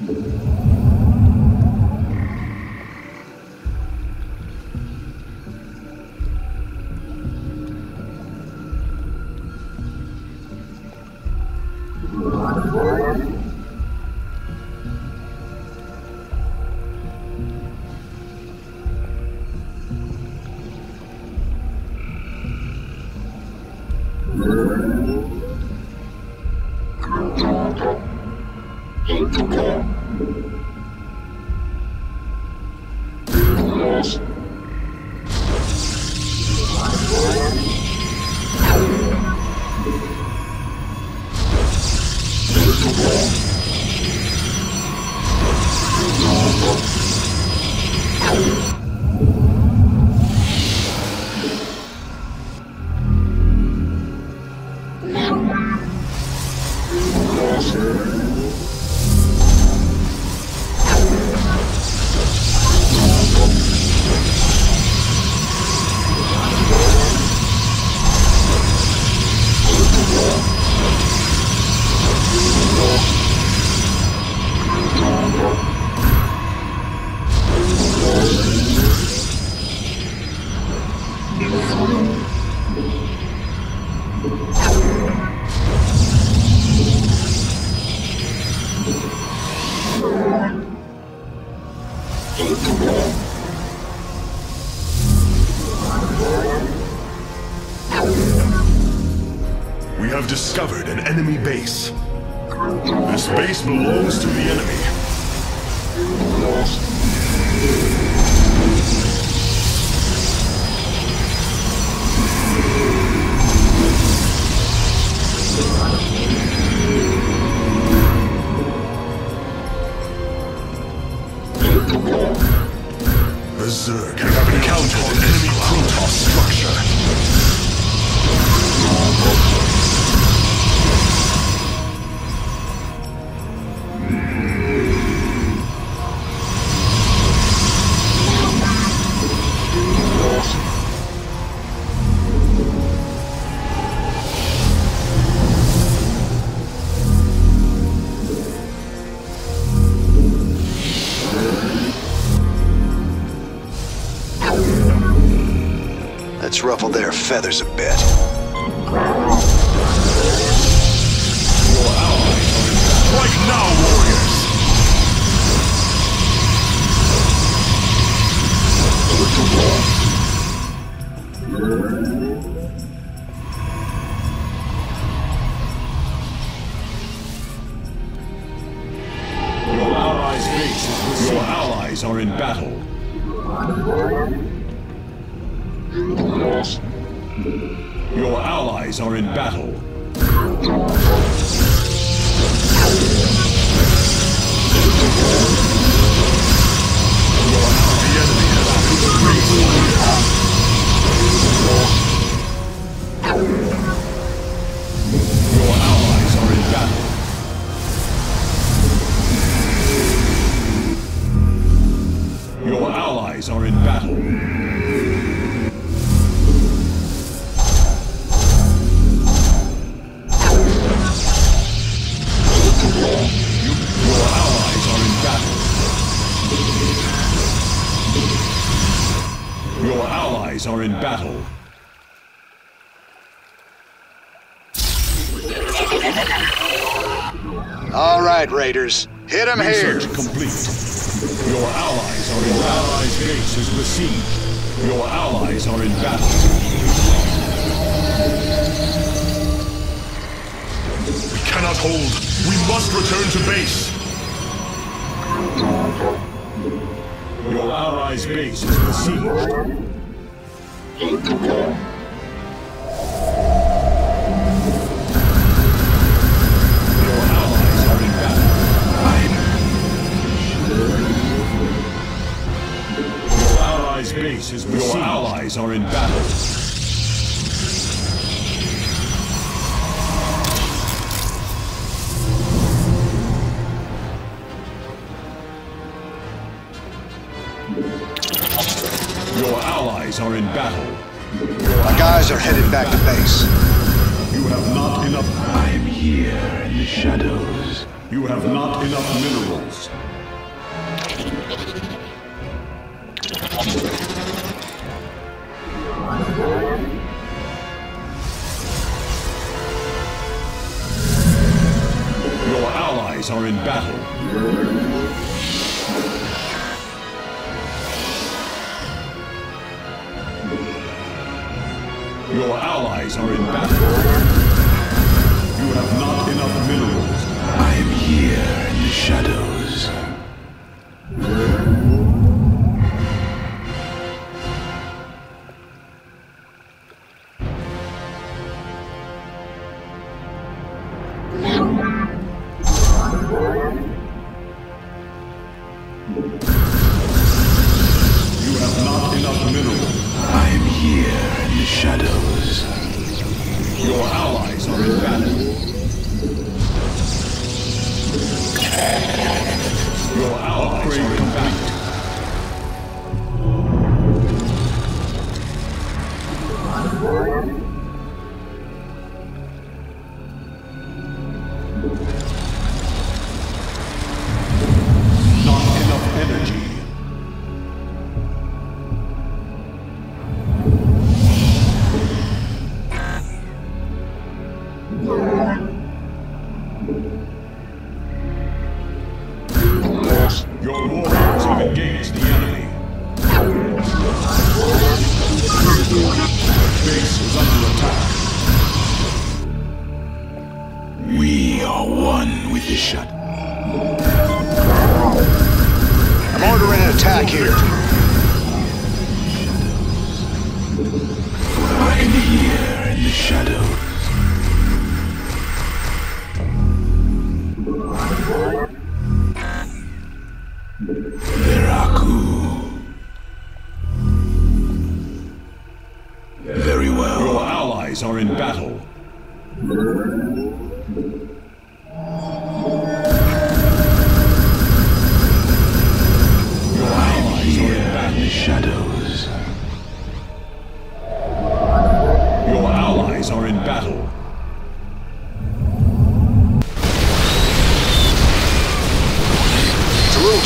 We base. This base belongs to the enemy. Berserk have encountered an enemy Protoss structure. Let's ruffle their feathers a bit. Strike now, warriors! Your allies' Your allies are in battle. Your allies are in battle. Your allies are in battle. All right, Raiders. Hit them here. Research complete. Your allies are in allies' base is besieged. Your allies are in battle. We cannot hold. We must return to base. Your allies' base is besieged. are in battle. are in battle. My guys are headed back to base. You have not enough... I'm here in the shadows. You have not enough minerals. Are in battle. Your allies are in battle. You have not enough minerals. I am here in the shadows. is shut. I'm ordering an attack here. I can hear in the shadows. Yeah.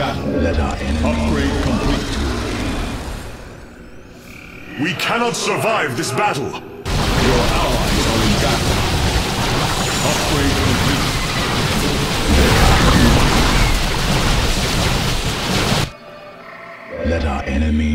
battle. Upgrade complete. We cannot survive this battle. Your allies are in battle. Upgrade complete. Let our enemy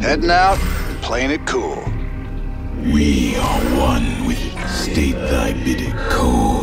Heading out and playing it cool. We are one with. State thy bidding, cold.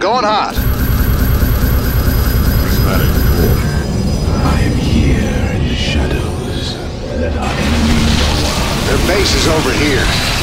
Going hot. I am here in the shadows. Let our know Their base is over here.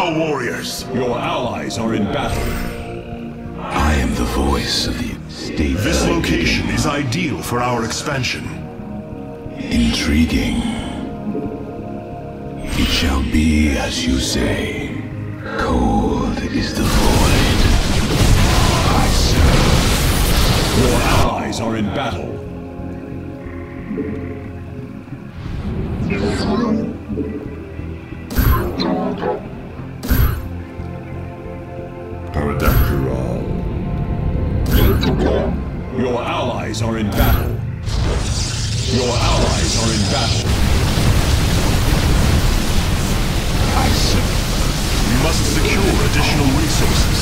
Now, warriors! Your allies are in battle. I am the voice of the state. This location is ideal for our expansion. Intriguing. It shall be as you say. Cold is the void. I serve. Your allies are in battle. Paradactyl. Allies are in battle. Your allies are in battle. I serve. Must secure additional resources.